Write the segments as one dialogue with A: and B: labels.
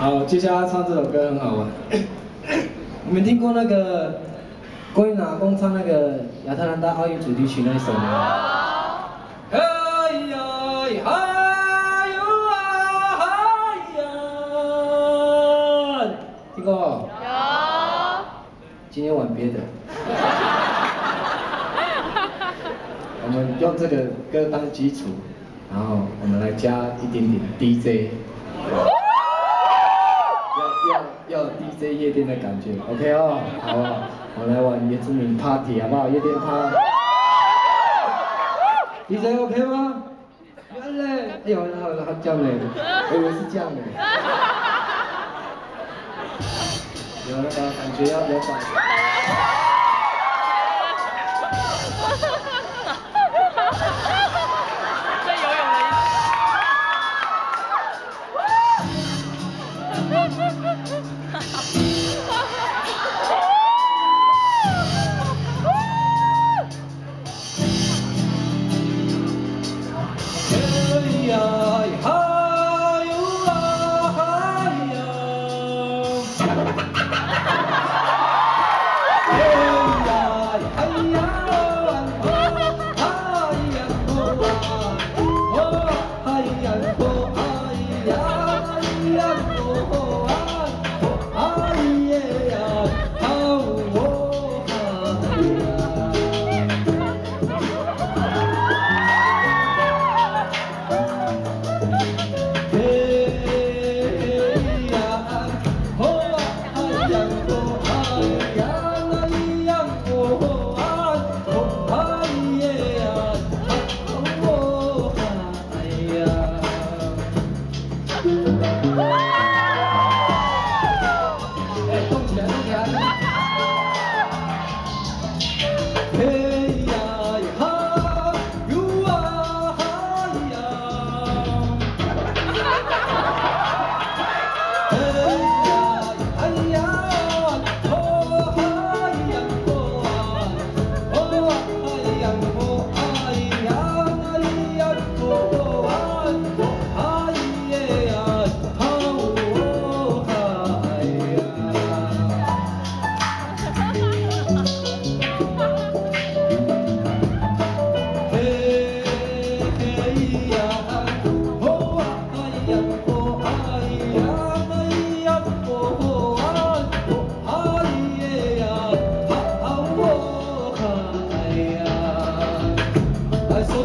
A: 好，接下来唱这首歌很好玩。你们听过那个关于哪公唱那个亚特兰大奥运主题曲那一首吗？哎呀嗨哟啊嗨呀！听过？有。今天玩别的。我们用这个歌当基础，然后我们来加一点点 DJ。要要 DJ 夜店的感觉，OK 哦，好啊？我来玩原住民 Party 好不好？夜店 Party，DJ OK 吗？原来，哎呦，好好这样嘞，我以为是这样的。有那个感觉要有感。
B: ¡Gracias!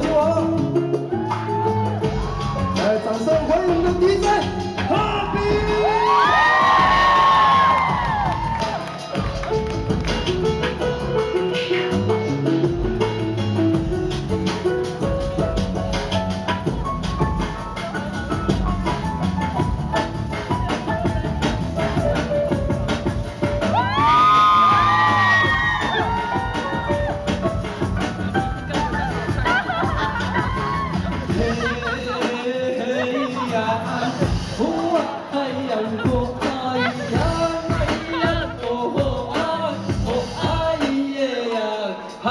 B: 我。呀啊呀呜哇呀呀呀哈